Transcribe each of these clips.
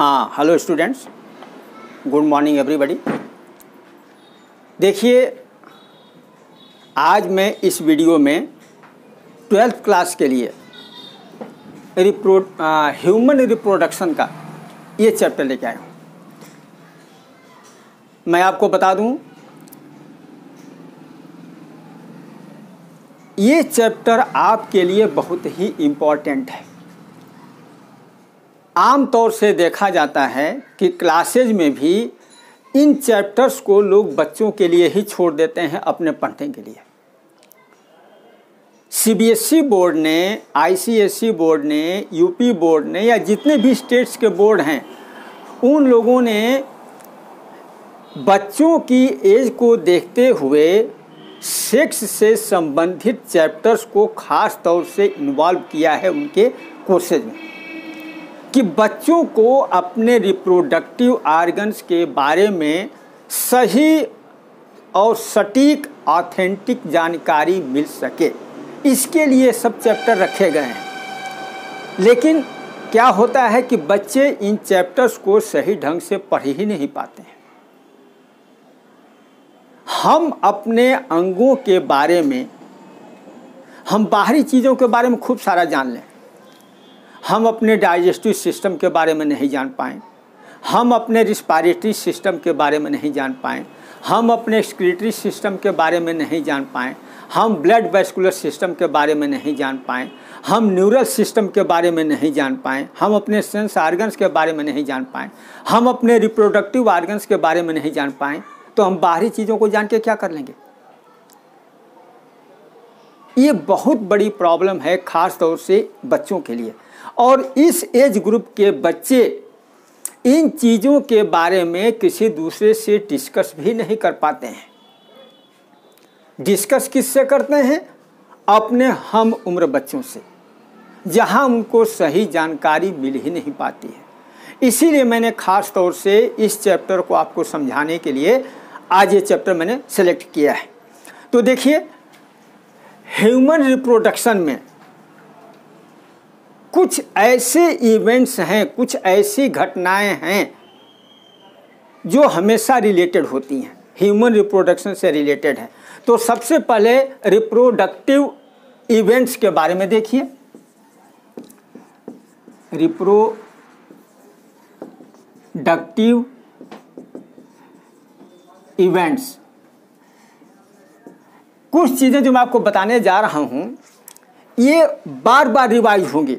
हाँ hello students good morning everybody देखिए, आज मैं इस वीडियो में ट्वेल्थ क्लास के लिए रिप्रो ह्यूमन रिप्रोडक्शन का ये चैप्टर लेके आया हूँ। मैं आपको बता दूँ, ये चैप्टर आपके लिए बहुत ही इम्पोर्टेंट है। आम तौर से देखा जाता है कि क्लासेज में भी इन चैप्टर्स को लोग बच्चों के लिए ही छोड़ देते हैं अपने पढ़ने के लिए। सीबीएसई बोर्ड ने आईसीएसई बोर्ड ने यूपी बोर्ड ने या जितने भी स्टेट्स के बोर्ड हैं, उन लोगों ने बच्चों की एज को देखते हुए सेक्स से संबंधित चैप्टर्स को खास तौर से इन्वॉल्व किया है उनके कोर्सेज में। कि बच्चों को अपने रिप्रोडक्टिव आर्गन्स के बारे में सही और सटीक ऑथेंटिक जानकारी मिल सके। इसके लिए सब चैप्टर रखे गए हैं। लेकिन क्या होता है कि बच्चे इन चैप्टर्स को सही ढंग से पढ़ ही नहीं पाते हैं। हम अपने अंगों के बारे में, हम बाहरी चीज़ों के बारे में खूब सारा जान लें। हम अपने डाइजेस्टिव सिस्टम के बारे में नहीं जान पाएँ। हम अपने रिस्पायरेटरी सिस्टम के बारे में नहीं जान पाएँ। हम अपने एक्सक्रीटरी सिस्टम के बारे में नहीं जान पाएँ। हम ब्लड वेस्कुलर सिस्टम के बारे में नहीं जान पाएँ। हम न्यूरल सिस्टम के बारे में नहीं जान पाएँ। हम अपने सेंस आर्गन्स के बारे में नहीं जान पाएँ। हम अपने रिप्रोडक्टिव आर्गन्स के बारे में नहीं जान पाएँ। तो हम बाहरी चीज़ों को जान के क्या कर लेंगे? ये बहुत बड़ी प्रॉब्लम है खास तौर से बच्चों के लिए। और इस एज ग्रुप के बच्चे इन चीज़ों के बारे में किसी दूसरे से डिस्कस भी नहीं कर पाते हैं। डिस्कस किससे करते हैं? अपने हम उम्र बच्चों से, जहाँ उनको सही जानकारी मिल ही नहीं पाती है। इसीलिए मैंने खास तौर से इस चैप्टर को आपको समझाने के लिए आज ये चैप्टर मैंने सेलेक्ट किया है। तो देखिए ह्यूमन रिप्रोडक्शन में कुछ ऐसे इवेंट्स हैं, कुछ ऐसी घटनाएँ हैं जो हमेशा रिलेटेड होती हैं ह्यूमन रिप्रोडक्शन से रिलेटेड है। तो सबसे पहले रिप्रोडक्टिव इवेंट्स के बारे में देखिए। रिप्रोडक्टिव इवेंट्स कुछ चीज़ें जो मैं आपको बताने जा रहा हूँ, ये बार बार रिवाइज होंगी।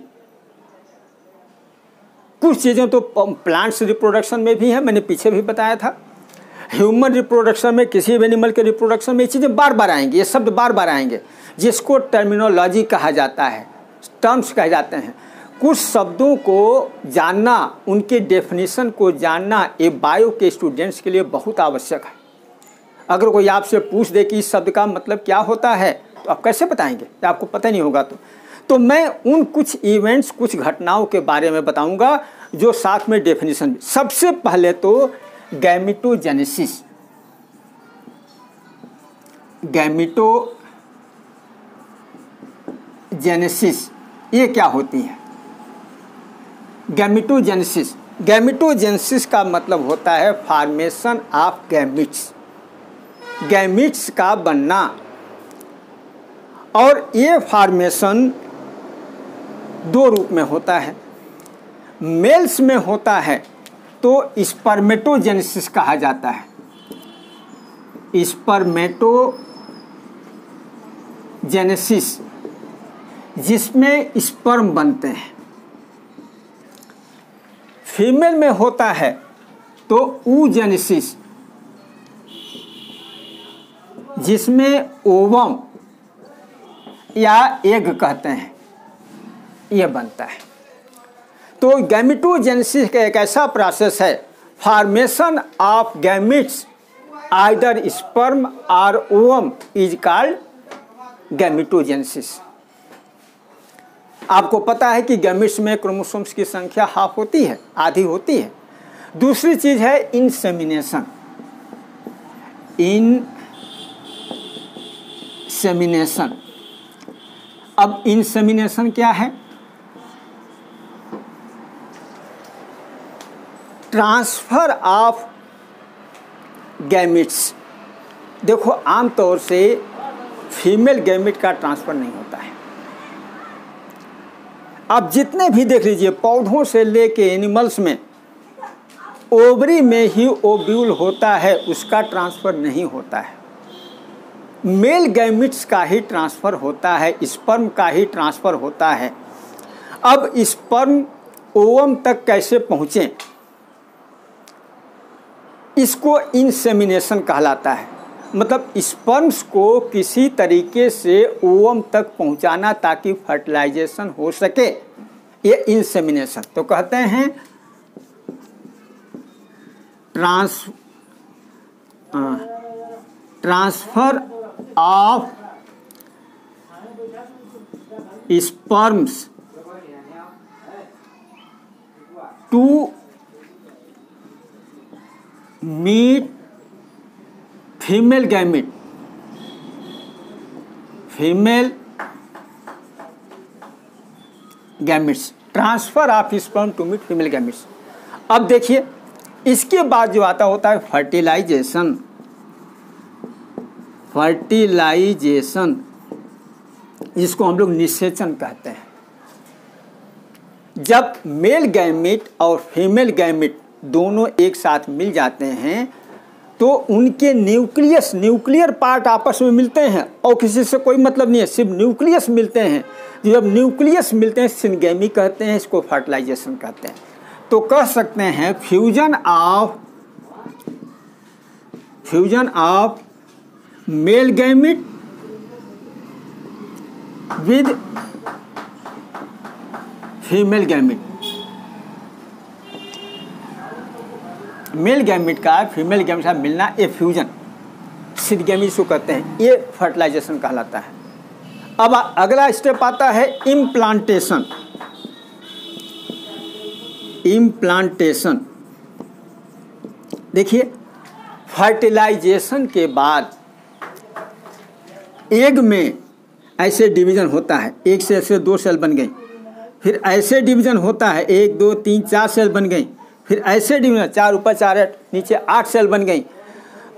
कुछ चीज़ें तो प्लांट्स रिप्रोडक्शन में भी है, मैंने पीछे भी बताया था। ह्यूमन रिप्रोडक्शन में, किसी भी एनिमल के रिप्रोडक्शन में ये चीज़ें बार बार आएँगी, ये शब्द बार बार आएँगे, जिसको टर्मिनोलॉजी कहा जाता है टर्म्स कहे जाते हैं। कुछ शब्दों को जानना, उनके डेफिनेशन को जानना ये बायो के स्टूडेंट्स के लिए बहुत आवश्यक है। अगर कोई आपसे पूछ दे कि इस शब्द का मतलब क्या होता है तो आप कैसे बताएँगे? आपको पता नहीं होगा तो। तो मैं उन कुछ इवेंट्स कुछ घटनाओं के बारे में बताऊँगा जो साथ में डेफिनेशन सबसे पहले तो गैमिटोजेनेसिस गैमिटोजेनेसिस ये क्या होती है? गैमिटोजेनेसिस गैमिटोजेनेसिस का मतलब होता है फॉर्मेशन ऑफ़ गैमिट्स गैमिट्स का बनना। और ये फॉर्मेशन दो रूप में होता है। मेल्स में होता है तो स्पर्मेटोजेनेसिस कहा जाता है। स्पर्मेटोजेनेसिस, जिसमें स्पर्म बनते हैं। फीमेल में होता है तो ऊजेनेसिस, जिसमें ओवम या एग कहते हैं। यह बनता है। तो गैमिटोजेनेसिस का एक ऐसा प्रोसेस है। Formation of gametes either sperm और ओवम इज़ कॉल्ड गैमिटोजेनेसिस आपको पता है कि गैमिट्स में क्रोमोसोम्स की संख्या हाफ़ होती है, आधी होती है। दूसरी चीज़ है इनसेमिनेशन इन सेमिनेशन अब इंसेमिनेशन क्या है? Transfer of gametes. देखो, आमतौर से फीमेल गैमिट का ट्रांसफ़र नहीं होता है। आप जितने भी देख लीजिए, पौधों से लेके एनिमल्स में, ओवरी में ही ओब्यूल होता है, उसका ट्रांसफ़र नहीं होता है। मेल गैमिट्स का ही ट्रांसफ़र होता है, स्पर्म का ही ट्रांसफ़र होता है। अब स्पर्म ओवम तक कैसे पहुँचें? इसको इंसेमिनेशन कहलाता है। मतलब स्पर्म्स को किसी तरीके से ओवम तक पहुंचाना ताकि फर्टिलाइजेशन हो सके। ये इंसेमिनेशन तो कहते हैं trans transfer of sperms to meet female gamete female gametes transfer of sperm to meet female gametes अब देखिए, इसके बाद जो आता होता है फर्टिलाइजेशन फर्टिलाइजेशन इसको हम लोग निषेचन कहते हैं। जब मेल गैमिट और फीमेल गैमिट दोनों एक साथ मिल जाते हैं तो उनके न्यूक्लियस, न्यूक्लियर पार्ट आपस में मिलते हैं। और किसी से कोई मतलब नहीं है, सिर्फ़ न्यूक्लियस मिलते हैं। जब न्यूक्लियस मिलते हैं सिनगेमी कहते हैं, इसको फर्टिलाइजेशन कहते हैं। तो कह सकते हैं, fusion of fusion of male gamete with female gamete male gamete का फीमेल गैमिट का मिलना ये फ्यूजन सिद्ध गैमिट इसको कहते हैं, ये फर्टिलाइजेशन कहलाता है। अब अगला स्टेप आता है इम्प्लांटेशन इम्प्लांटेशन देखिए फर्टिलाइजेशन के बाद एग में ऐसे डिवीज़न होता है। एक से ऐसे दो सेल बन गई। फिर ऐसे डिवीज़न होता है, एक, दो, तीन, चार सेल बन गई। फिर ऐसे डिवीज़न चार ऊपर, चार नीचे आठ सेल बन गई।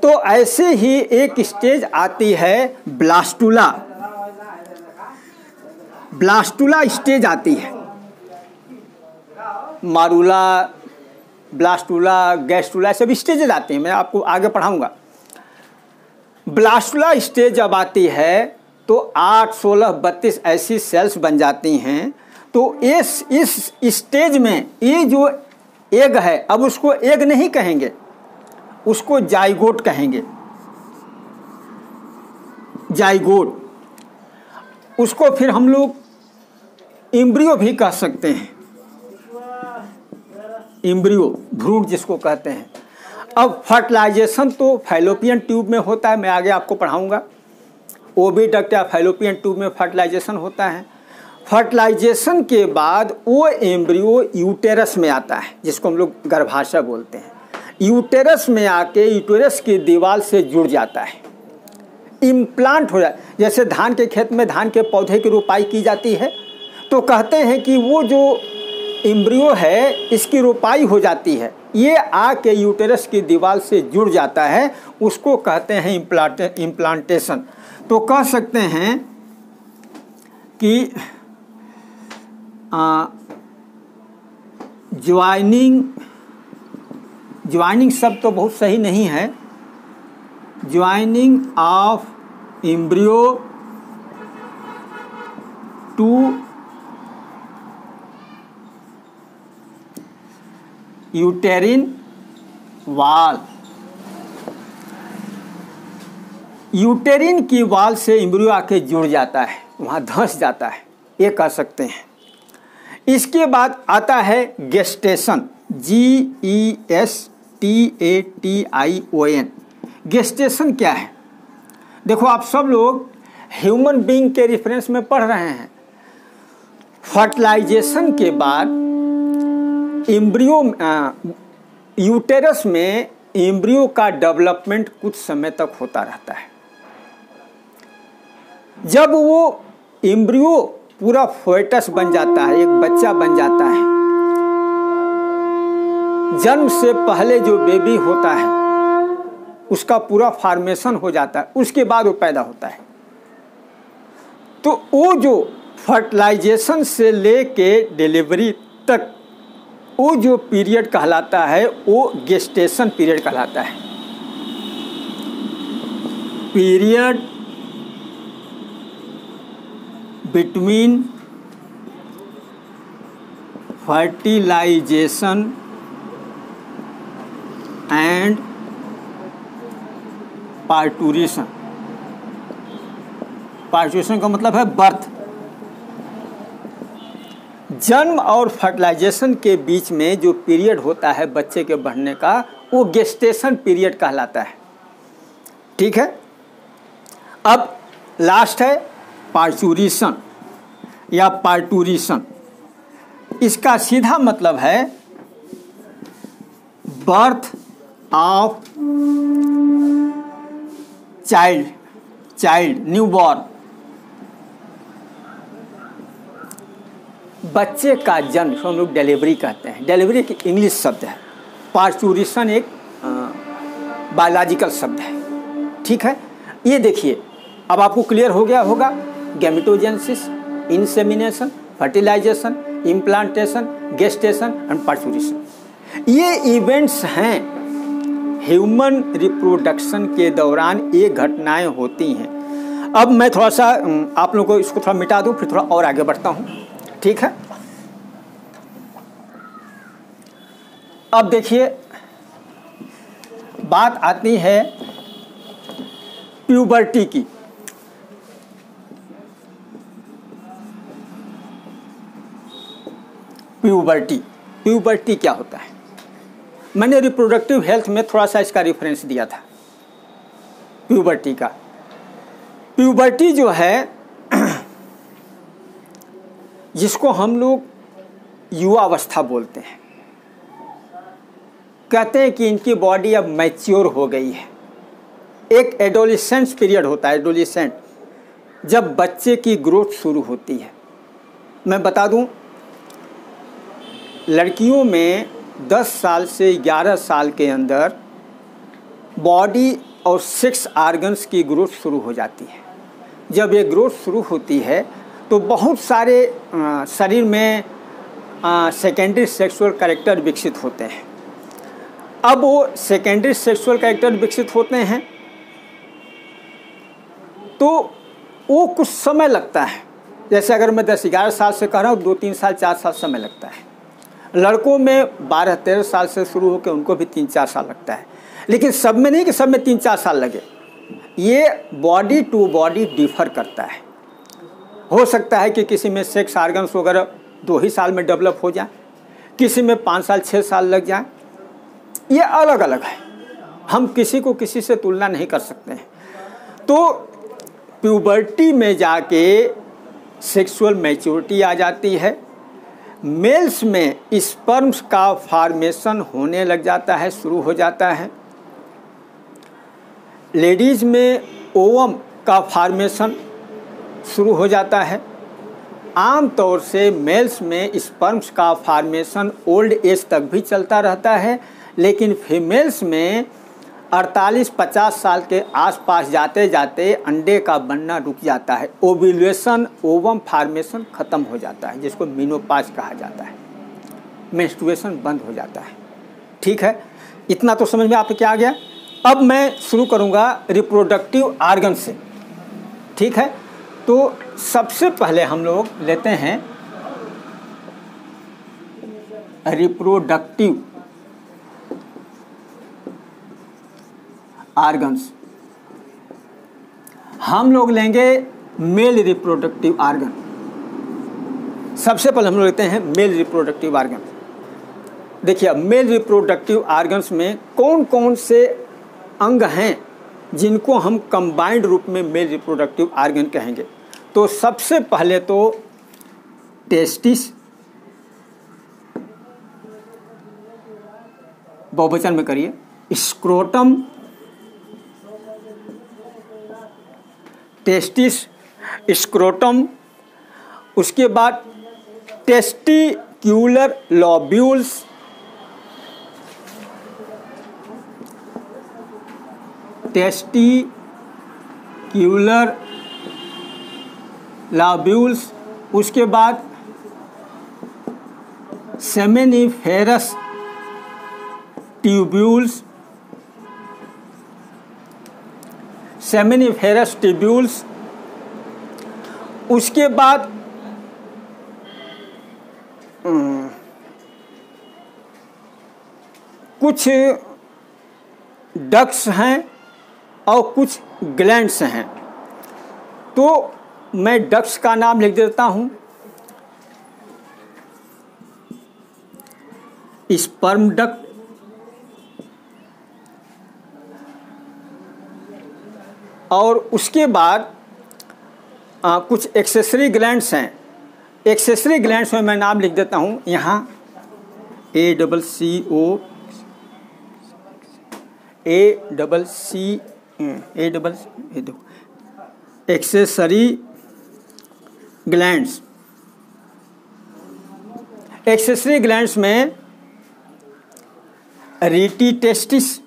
तो ऐसे ही एक स्टेज आती है ब्लास्टूला। ब्लास्टुला स्टेज आती है। मारूला, ब्लास्टुला, गैस्टुला सब स्टेजेज आते हैं, मैं आपको आगे पढ़ाऊँगा। ब्लास्टूला स्टेज जब आती है तो आठ, सोलह, बत्तीस ऐसी सेल्स बन जाती हैं। तो इस इस स्टेज में, ये जो एग है, अब उसको एग नहीं कहेंगे, उसको जाइगोट कहेंगे। जाइगोट उसको फिर हम लोग इम्ब्रियो भी कह सकते हैं। इम्ब्रियो, भ्रूण जिसको कहते हैं। अब फर्टिलाइजेशन तो फैलोपियन ट्यूब में होता है, मैं आगे आपको पढ़ाऊँगा। ओबीडक्ट या फैलोपियन ट्यूब में फर्टिलाइजेशन होता है। फर्टिलाइजेशन के बाद वो एम्ब्रियो यूटेरस में आता है, जिसको हम लोग गर्भाशय बोलते हैं। यूटेरस में आके यूटेरस की दीवार से जुड़ जाता है। इम्प्लांट हो जाए जैसे धान के खेत में धान के पौधे की रोपाई की जाती है तो कहते हैं कि वो जो इम्ब्रियो है, इसकी रोपाई हो जाती है। ये आके यूटेरस की दीवार से जुड़ जाता है, उसको कहते हैं इम्प्लांटे, इम्प्लांटेशन। तो कह सकते हैं कि ज्वाइनिंग ज्वाइनिंग शब्द तो बहुत सही नहीं है। Joining of embryo to uterine wall uterine की वाल से इम्ब्रियो आके जुड़ जाता है, वहाँ धंस जाता है, ये कह सकते हैं। इसके बाद आता है gestation G E S T A T I O N gestation क्या है? देखो, आप सब लोग ह्यूमन बीइंग के रेफरेंस में पढ़ रहे हैं। फर्टिलाइजेशन के बाद इम्ब्रियो यूटेरस में इम्ब्रियो का डेवलपमेंट कुछ समय तक होता रहता है। जब वो इम्ब्रियो पूरा फोएटस बन जाता है, एक बच्चा बन जाता है। जन्म से पहले जो बेबी होता है, उसका पूरा फॉर्मेशन हो जाता है, उसके बाद वो पैदा होता है। तो वो जो फर्टिलाइजेशन से ले लेके डिलीवरी तक, वो जो पीरियड कहलाता है, वो गेस्टेशन पीरियड कहलाता है। Period between fertilization and parturition. Parturition का मतलब है बर्थ। जन्म और फर्टिलाइजेशन के बीच में जो पीरियड होता है बच्चे के बढ़ने का, वो गेस्टेशन पीरियड कहलाता है। ठीक है? अब लास्ट है पार्चुरेशन या पार्टूरेशन। इसका सीधा मतलब है birth of child child new born बच्चे का जन्म हम लोग डिलीवरी कहते हैं। डिलीवरी एक इंग्लिश शब्द है। पार्चुरेशन एक बायोलॉजिकल शब्द है। ठीक है? ये देखिए, अब आपको क्लियर हो गया होगा? Gametogenesis insemination fertilisation implantation gestation and parturition ये इवेंट्स हैं। ह्यूमन रिप्रोडक्शन के दौरान ये घटनाएँ होती हैं। अब मैं थोड़ा सा आप लोगों को इसको थोड़ा मिटा दूँ, फिर थोड़ा और आगे बढ़ता हूँ। ठीक है? अब देखिए, बात आती है प्यूबर्टी की। प्यूबर्टी। प्यूबर्टी क्या होता है? मैंने रिप्रोडक्टिव हेल्थ में थोड़ा सा इसका रेफरेंस दिया था। प्यूबर्टी का। प्यूबर्टी जो है, जिसको हम लोग युवा अवस्था बोलते हैं। कहते हैं कि इनकी बॉडी अब मैच्योर हो गई है। एक एडोलिसेंस पीरियड होता है एडोलिसेंट जब बच्चे की ग्रोथ शुरू होती है। मैं बता दूँ लड़कियों में 10 साल से 11 साल के अंदर बॉडी और सेक्स आर्गन्स की ग्रोथ शुरू हो जाती है। जब ये ग्रोथ शुरू होती है तो बहुत सारे शरीर में सेकेंडरी सेक्सुअल कैरेक्टर विकसित होते हैं। अब वो सेकेंडरी सेक्सुअल कैरेक्टर विकसित होते हैं तो वो कुछ समय लगता है। जैसे अगर मैं दस ग्यारह साल से कह रहा हूँ, दो, तीन साल, चार साल समय लगता है। लड़कों में बारह, तेरह साल से शुरू होकर उनको भी तीन, चार साल लगता है। लेकिन सब में नहीं कि सब में तीन, चार साल लगे। ये बॉडी टू बॉडी डिफर करता है। हो सकता है कि किसी में सेक्स आर्गन्स वगैरह दो ही साल में डेवलप हो जाए, किसी में पाँच साल छः साल लग जाए। ये अलग अलग है। हम किसी को किसी से तुलना नहीं कर सकते हैं। तो प्यूबर्टी में जाके सेक्सुअल मैच्योरिटी आ जाती है। मेल्स में स्पर्म्स का फॉर्मेशन होने लग जाता है, शुरू हो जाता है। लेडीज़ में ओवम का फॉर्मेशन शुरू हो जाता है। आम तौर से मेल्स में स्पर्म्स का फॉर्मेशन ओल्ड एज तक भी चलता रहता है, लेकिन फीमेल्स में 48-50 साल के आसपास जाते जाते अंडे का बनना रुक जाता है। ओव्यूलेशन ओवम फार्मेशन ख़त्म हो जाता है, जिसको मीनोपाज कहा जाता है। मेंस्ट्रुएशन बंद हो जाता है। ठीक है? इतना तो समझ में आपको क्या आ गया? अब मैं शुरू करूँगा रिप्रोडक्टिव आर्गन से। ठीक है? तो सबसे पहले हम लोग लेते हैं रिप्रोडक्टिव। आर्गन्स हम लोग लेंगे मेल रिप्रोडक्टिव आर्गन सबसे पहले हम लोग लेते हैं मेल रिप्रोडक्टिव आर्गन देखिए मेल रिप्रोडक्टिव आर्गन्स में कौन कौन से अंग हैं जिनको हम कंबाइंड रूप में मेल रिप्रोडक्टिव आर्गन कहेंगे? तो सबसे पहले तो टेस्टिस बहुवचन में करिए स्क्रोटम टेस्टिस स्क्रोटम उसके बाद टेस्टिक्यूलर लॉब्यूल्स टेस्टिक्यूलर लॉब्यूल्स उसके बाद सेमेनिफेरस ट्यूब्यूल्स सेमिनिफेरस ट्यूब्यूल्स उसके बाद कुछ डक्स हैं और कुछ ग्लैंड्स हैं। तो मैं डक्स का नाम लिख देता हूँ। स्पर्म डक्ट और उसके बाद आ, कुछ एक्सेसरी ग्लैंड्स हैं। एक्सेसरी ग्लैंड्स में मैं नाम लिख देता हूँ। यहाँ A double C O A double C A double accessory glands accessory glands में रीटी टेस्टिस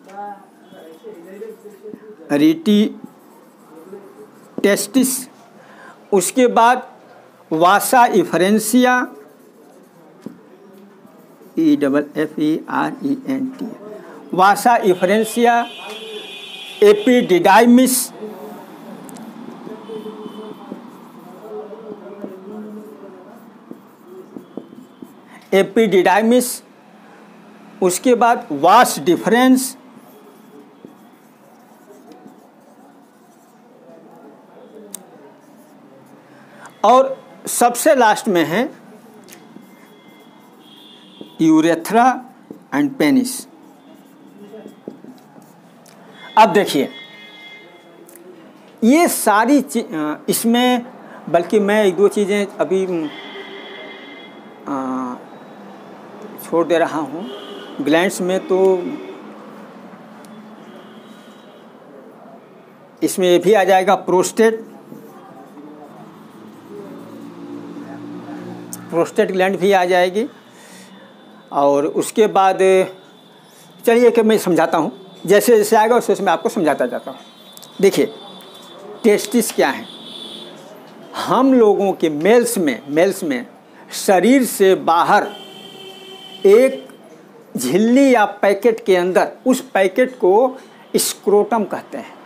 रीटी टेस्टिस, उसके बाद vasa efferentia E double F E R E N T vasa efferentia, epididymis epididymis, उसके बाद vas deferens और सबसे last में है urethra and penis अब देखिए ये सारी इसमें बल्कि मैं एक दो चीज़ें अभी आ, छोड़ दे रहा हूँ। ग्लैंड्स में तो इसमें ये भी आ जाएगा प्रोस्टेट प्रोस्टेट ग्लैंड भी आ जाएगी। और उसके बाद, चलिए कि मैं समझाता हूँ। जैसे जैसे आएगा, वैसे वैसे मैं आपको समझाता जाता हूँ। देखिए, टेस्टिस क्या है? हम लोगों के मेल्स में मेल्स में शरीर से बाहर एक झिल्ली या पैकेट के अंदर, उस पैकेट को स्क्रोटम कहते हैं।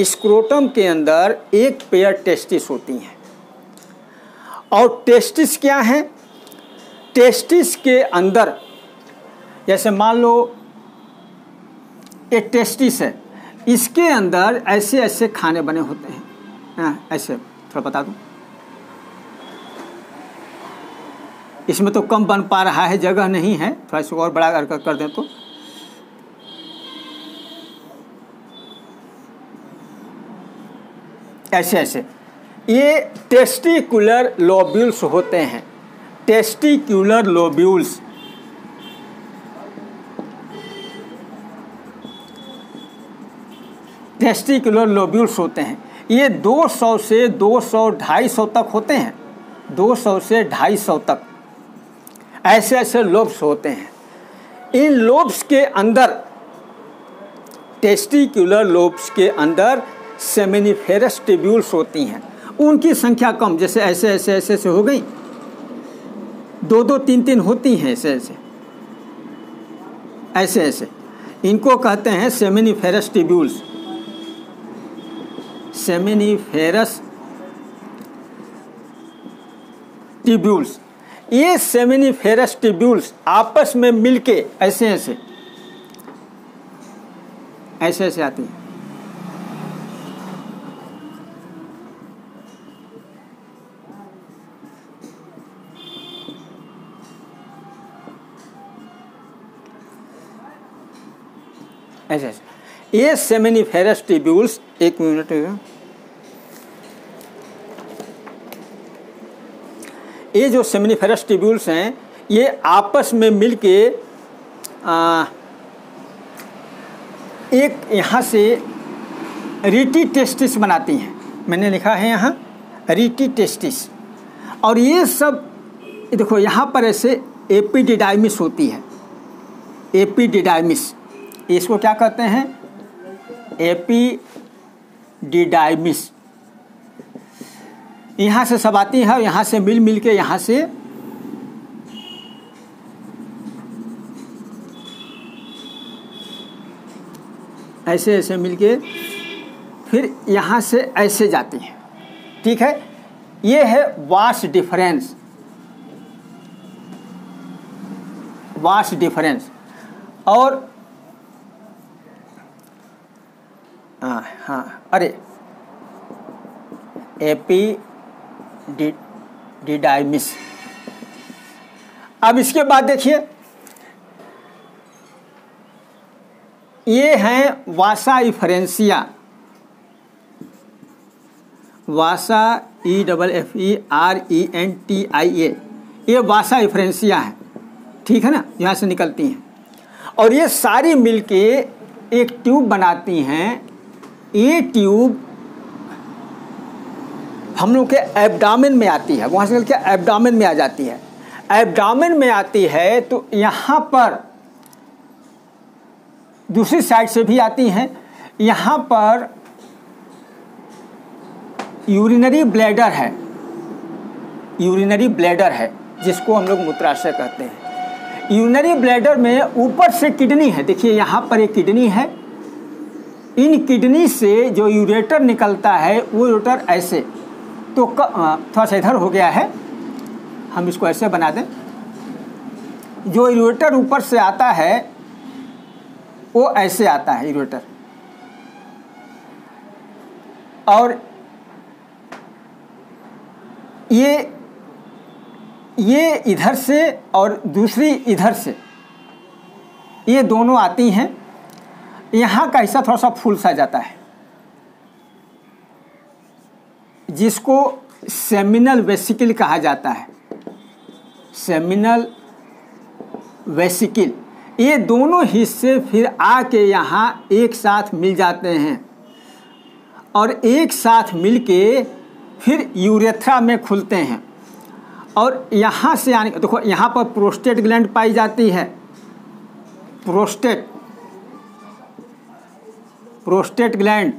स्क्रोटम के अंदर एक पेयर टेस्टिस होती हैं। और टेस्टिस क्या है? टेस्टिस के अंदर जैसे मान लो एक टेस्टिस है। इसके अंदर ऐसे ऐसे खाने बने होते हैं। हाँ, ऐसे थोड़ा बता दूँ। इसमें तो कम बन पा रहा है जगह नहीं है। थोड़ा इसको और बड़ा कर कर दें तो। ऐसे ऐसे। ये टेस्टिकुलर लोब्यूल्स होते हैं। टेस्टिक्यूलर लोब्यूल्स टेस्टिकुलर लोब्यूल्स होते हैं। ये 200 से 200 250 तक होते हैं। 200 से 250 तक। ऐसे ऐसे लोब्स होते हैं। इन लोब्स के अंदर टेस्टिकुलर लोब्स के अंदर सेमिनिफेरस टिब्यूल्स होती हैं। उनकी संख्या कम, जैसे ऐसे ऐसे ऐसे ऐसे हो गई। दो दो, तीन तीन होती हैं ऐसे ऐसे। ऐसे ऐसे। इनको कहते हैं सेमिनिफेरस टिब्यूल्स सेमिनिफेरस टिब्यूल्स ये सेमिनिफेरस टिब्यूल्स आपस में मिलके ऐसे ऐसे। ऐसे ऐसे आती हैं। ऐसे ऐसे ये सेमिनिफेरस टिब्यूल्स एक मिनट ये। जो सेमिनिफेरस टिब्यूल्स हैं, ये आपस में मिलके एक यहाँ से रीटी टेस्टिस बनाती हैं। मैंने लिखा है यहाँ, रीटी टेस्टिस। और ये सब देखो यहाँ पर ऐसे एपीडिडाइमिस होती है। एपीडिडाइमिस। इसको क्या कहते हैं? एपीडिडाइमिस। यहाँ से सब आती है यहाँ से मिल मिल के यहाँ से ऐसे ऐसे मिल के फिर यहाँ से ऐसे जाती हैं। ठीक है? ये है वास डिफरेंस। Vas deferens. और हाँ हाँ। अरे एपी डिडाइमिस अब इसके बाद देखिए, ये हैं vasa efferentia. Vasa E double F E R E N T I A ये वासा इफरेंसिया है। ठीक है ना? यहाँ से निकलती हैं। और ये सारी मिलके एक ट्यूब बनाती हैं ये ट्यूब हम लोग के एब्डामिन में आती है। वहाँ से निकल के एब्डामिन में आ जाती है। एब्डामिन में आती है तो यहाँ पर दूसरी साइड से भी आती हैं। यहाँ पर यूरिनरी ब्लैडर है। यूरिनरी ब्लैडर है, जिसको हम लोग मूत्राशय कहते हैं। यूरिनरी ब्लैडर में ऊपर से किडनी है। देखिए, यहाँ पर एक किडनी है। इन किडनी से जो यूरेटर निकलता है, वो यूरेटर ऐसे। तो थोड़ा सा इधर हो गया है। हम इसको ऐसे बना दें। जो यूरेटर ऊपर से आता है, वो ऐसे आता है यूरेटर और ये ये इधर से और दूसरी इधर से। ये दोनों आती हैं। यहाँ का हिस्सा थोड़ा सा फूल सा जाता है। जिसको सेमिनल वेसिकल कहा जाता है। Seminal vesicle. ये दोनों हिस्से फिर आके यहाँ एक साथ मिल जाते हैं। और एक साथ मिलके फिर यूरेथ्रा में खुलते हैं। और यहाँ से आने देखो, यहाँ पर प्रोस्टेट ग्लैंड पाई जाती है। प्रोस्टेट। Prostate gland.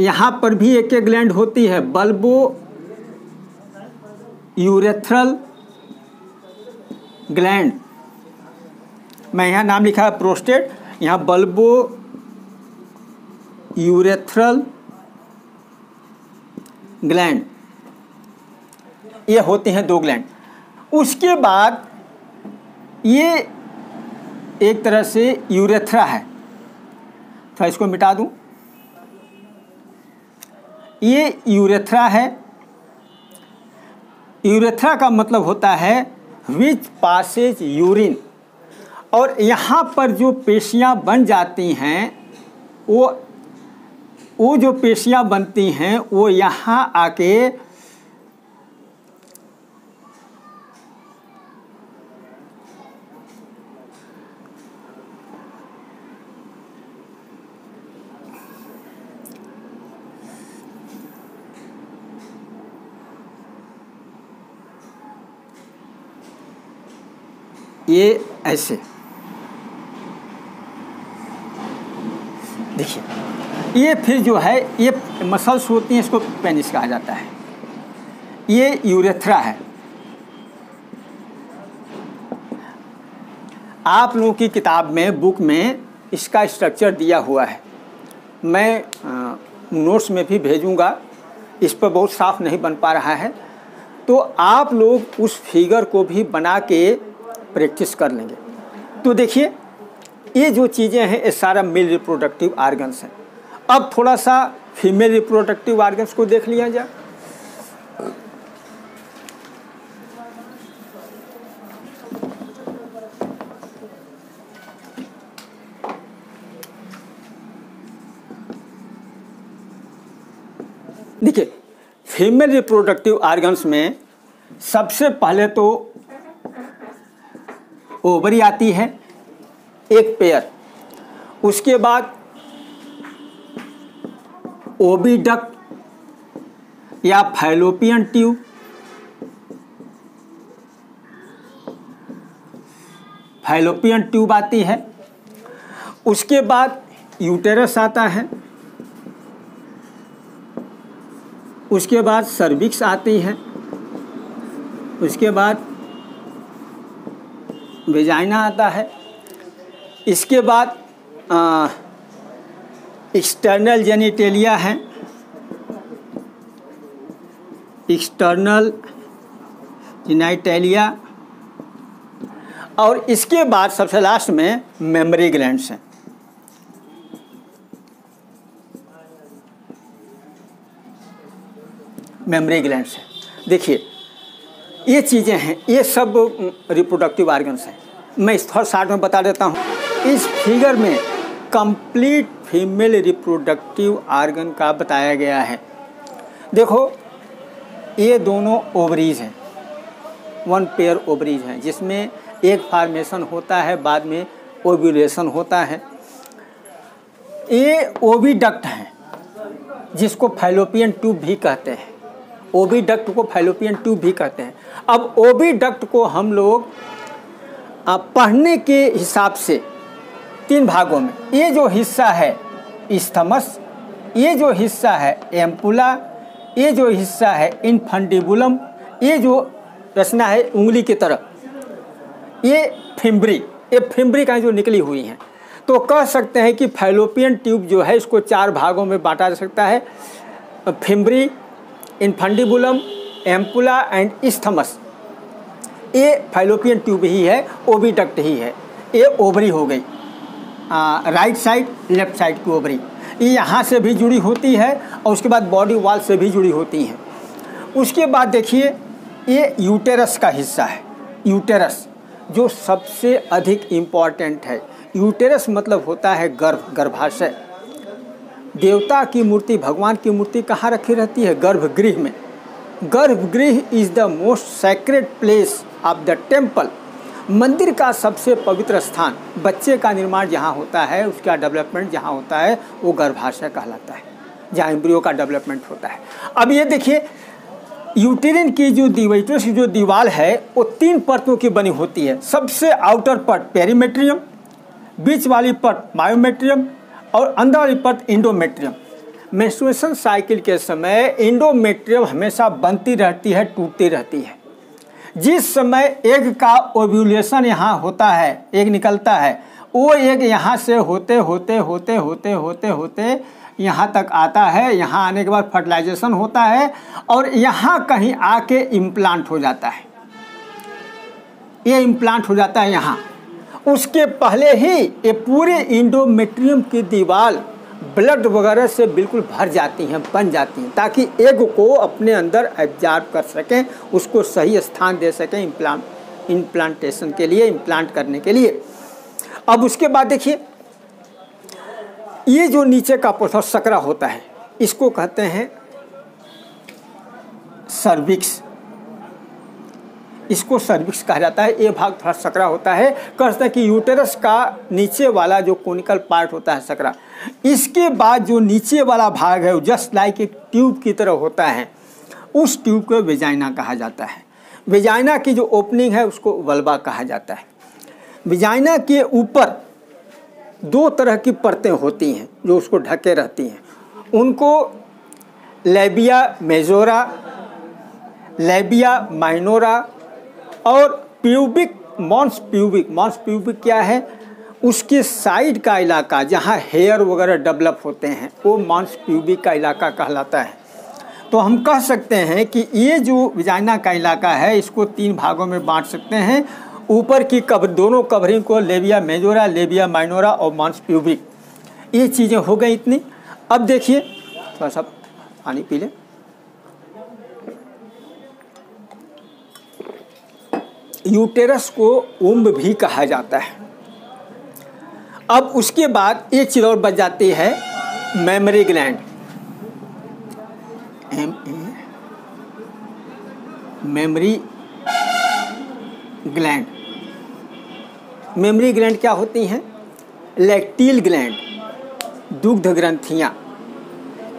यहाँ पर भी एक एक ग्लैंड होती है, बल्बो, यूरेथ्रल ग्लैंड। मैं यहाँ नाम लिखा है प्रोस्टेट, यहाँ बल्बो, यूरेथ्रल ग्लैंड। ये होते हैं दो ग्लैंड। उसके बाद ये एक तरह से यूरेथ्रा है। तो इसको मिटा दूँ। ये यूरेथ्रा है। यूरेथ्रा का मतलब होता है विच पासेज यूरिन और यहाँ पर जो पेशियाँ बन जाती हैं, वो वो जो पेशियाँ बनती हैं, वो यहाँ आके ये ऐसे। देखिए, ये फिर जो है, ये मसल्स होती हैं, इसको पेनिस कहा जाता है। ये यूरेथ्रा है। आप लोगों की किताब में बुक में इसका स्ट्रक्चर दिया हुआ है। मैं नोट्स में भी भेजूँगा। इस पर बहुत साफ़ नहीं बन पा रहा है। तो आप लोग उस फिगर को भी बना के प्रैक्टिस कर लेंगे। तो देखिए, ये जो चीज़ें हैं, ये सारा मेल रिप्रोडक्टिव आर्गन्स हैं। अब थोड़ा सा फीमेल रिप्रोडक्टिव आर्गन्स को देख लिया जाए। देखिए फीमेल रिप्रोडक्टिव आर्गन्स में सबसे पहले तो ओवरी आती है, एक पेयर उसके बाद ओबीडक्ट या फैलोपियन ट्यूब। फैलोपियन ट्यूब आती है। उसके बाद यूटेरस आता है। उसके बाद सर्विक्स आती है। उसके बाद वेजाइना आता है। इसके बाद एक्सटर्नल जेनिटेलिया है। एक्सटर्नल जेनाइटेलिया और इसके बाद सबसे लास्ट में मेमोरी ग्लैंड्स हैं। मेमोरी ग्लैंड्स हैं। देखिए ये चीज़ें हैं, ये सब रिप्रोडक्टिव आर्गन्स हैं। मैं इस थोड़ा शार्ट में बता देता हूँ। इस फिगर में कंप्लीट फीमेल रिप्रोडक्टिव आर्गन का बताया गया है। देखो, ये दोनों ओवरीज हैं। वन पेयर ओवरीज हैं, जिसमें एक फार्मेशन होता है, बाद में ओव्यूलेशन होता है। ये ओविडक्ट हैं, जिसको फैलोपियन ट्यूब भी कहते हैं। ओविडक्ट को फैलोपियन ट्यूब भी कहते हैं। अब ओविडक्ट को हम लोग पढ़ने के हिसाब से तीन भागों में, ये जो हिस्सा है स्थमस ये जो हिस्सा है एम्पुला, ये जो हिस्सा है इनफंडिबुलम, ये जो रचना है उंगली की तरफ़, ये फिम्बरी ये फिम्बरी का जो निकली हुई हैं। तो कह सकते हैं कि फैलोपियन ट्यूब जो है, इसको चार भागों में बांटा जा सकता है। Fimbriae infundibulum ampulla and isthmus ये फाइलोपियन ट्यूब ही है ओविडक्ट ही है। ये ओवरी हो गई। राइट साइड, लेफ़्ट साइड की ओवरी ये यहाँ से भी जुड़ी होती है और उसके बाद बॉडी वॉल से भी जुड़ी होती हैं। उसके बाद देखिए, ये यूटेरस का हिस्सा है। यूटेरस, जो सबसे अधिक इंपॉर्टेंट है। यूटेरस मतलब होता है गर्भ, गर्भाशय। देवता की मूर्ति, भगवान की मूर्ति कहाँ रखी रहती है? गर्भगृह में। Garbhagriha is the most sacred place of the temple मंदिर का सबसे पवित्र स्थान, बच्चे का निर्माण जहाँ होता है, उसका डेवलपमेंट जहाँ होता है, वो गर्भाशय कहलाता है, जहाँ एम्ब्रियो का डेवलपमेंट होता है। अब ये देखिए यूटेरिन की जो की जो दीवार है, वो तीन परतों की बनी होती है। सबसे आउटर परत पेरीमेट्रियम बीच वाली परत मायोमेट्रियम और अंदर वाली इंडोमेट्रियम। मेंस्ट्रुएशन साइकिल के समय इंडोमेट्रियम हमेशा बनती रहती है, टूटती रहती है। जिस समय एग का ओव्यूलेशन यहाँ होता है, एग निकलता है, वो एग यहाँ से होते होते होते होते होते होते यहाँ तक आता है। यहाँ आने के बाद फर्टिलाइजेशन होता है और यहाँ कहीं आके इम्प्लांट हो जाता है। ये इम्प्लांट हो जाता है यहाँ। उसके पहले ही ये पूरे इंडोमेट्रियम की दीवार ब्लड वगैरह से बिल्कुल भर जाती हैं, बन जाती हैं, ताकि एग को अपने अंदर एब्जार्व कर सकें, उसको सही स्थान दे सकें इम्प्लांट इम्प्लांटेशन के लिए इम्प्लांट करने के लिए। अब उसके बाद देखिए, ये जो नीचे का पोथा सकरा होता है, इसको कहते हैं सर्विक्स इसको सर्विक्स कहा जाता है। ये भाग थोड़ा सकरा होता है। कहते हैं कि यूटेरस का नीचे वाला जो कोनिकल पार्ट होता है सकरा, इसके बाद जो नीचे वाला भाग है, वो जस्ट लाइक एक ट्यूब की तरह होता है। उस ट्यूब को वेजाइना कहा जाता है। वेजाइना की जो ओपनिंग है, उसको वल्बा कहा जाता है। वेजाइना के ऊपर दो तरह की परतें होती हैं, जो उसको ढके रहती हैं। उनको लेबिया मेजोरा, लेबिया माइनोरा और pubic mons pubic mons pubic क्या है? उसके साइड का इलाका, जहाँ हेयर वगैरह डेवलप होते हैं, वो मॉन्स प्यूबिक का इलाका कहलाता है। तो हम कह सकते हैं कि ये जो विजाइना का इलाका है, इसको तीन भागों में बांट सकते हैं। ऊपर की कवर दोनों कवरिंग को लेबिया मेजोरा लेबिया माइनोरा और मॉन्स प्यूबिक ये चीज़ें हो गई इतनी। अब देखिए, थोड़ा सा पानी पी लें। यूटेरस को उम्ब भी कहा जाता है। अब उसके बाद एक चीज़ और बच जाती है mammary gland. M A mammary gland. Mammary gland क्या होती हैं? लैक्टील ग्लैंड दुग्ध ग्रंथियाँ।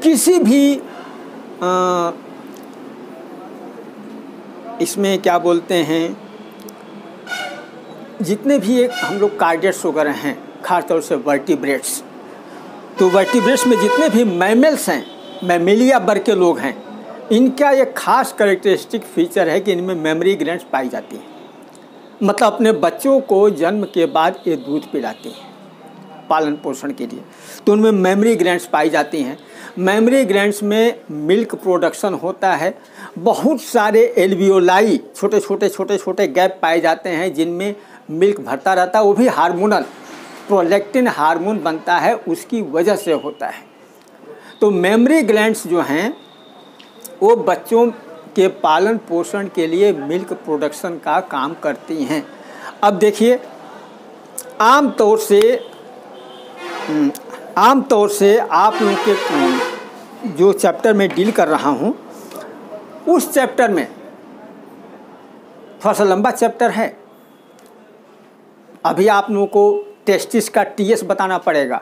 किसी भी आ, इसमें क्या बोलते हैं? जितने भी एक हम लोग कार्डियट्स वगैरह हैं खासतौर से वर्टिब्रेट्स तो वर्टिब्रेट्स में जितने भी मैमल्स हैं मैमिलिया वर्ग के लोग हैं, इनका एक खास करेक्टरिस्टिक फीचर है कि इनमें मेमोरी ग्रैंड्स पाई जाती हैं। मतलब अपने बच्चों को जन्म के बाद ये दूध पिलाती हैं, पालन पोषण के लिए। तो उनमें मेमोरी ग्रैंड्स पाई जाती हैं। मेमोरी ग्रैंड्स में मिल्क प्रोडक्शन होता है। बहुत सारे एल्वियोलाई छोटे छोटे छोटे छोटे गैप पाए जाते हैं, जिनमें मिल्क भरता रहता है वो भी हार्मोनल। प्रोलेक्टिन हार्मोन बनता है उसकी वजह से होता है। तो मेमोरी ग्लैंड्स जो हैं वो बच्चों के पालन पोषण के लिए मिल्क प्रोडक्शन का काम करती हैं। अब देखिए आम तौर से हम्म, आम तौर से आप लोगों के हम्म, जो चैप्टर में डील कर रहा हूँ उस चैप्टर में थोड़ा सा लंबा चैप्टर है अभी आप लोगों को टेस्टिस का टीएस बताना पड़ेगा।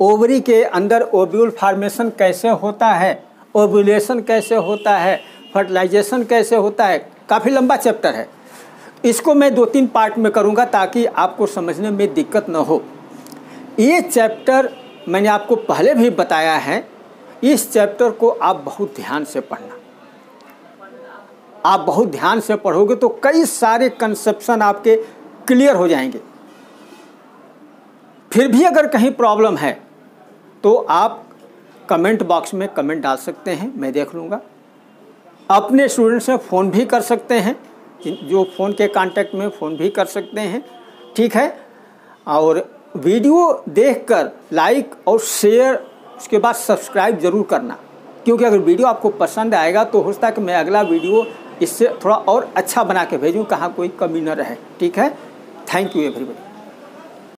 ओवरी के अंदर ओब्यूल फार्मेशन कैसे होता है? ओब्यूलेशन कैसे होता है? फर्टिलाइजेशन कैसे होता है? काफ़ी लंबा चैप्टर है। इसको मैं दो तीन पार्ट में करूँगा ताकि आपको समझने में दिक्कत न हो। ये चैप्टर मैंने आपको पहले भी बताया है। इस चैप्टर को आप बहुत ध्यान से पढ़ना। आप बहुत ध्यान से पढ़ोगे तो कई सारे कंसेप्शन आपके क्लियर हो जाएँगे। फिर भी अगर कहीं प्रॉब्लम है तो आप कमेंट बॉक्स में कमेंट डाल सकते हैं, मैं देख लूँगा। अपने स्टूडेंट से फ़ोन भी कर सकते हैं जो फ़ोन के कांटेक्ट में फ़ोन भी कर सकते हैं, ठीक है? और वीडियो देखकर लाइक और शेयर, उसके बाद सब्सक्राइब ज़रूर करना, क्योंकि अगर वीडियो आपको पसंद आएगा तो हो सकता है कि मैं अगला वीडियो इससे थोड़ा और अच्छा बना के भेजूँ, कहाँ कोई कमी न रहे, ठीक है? Thank you everybody.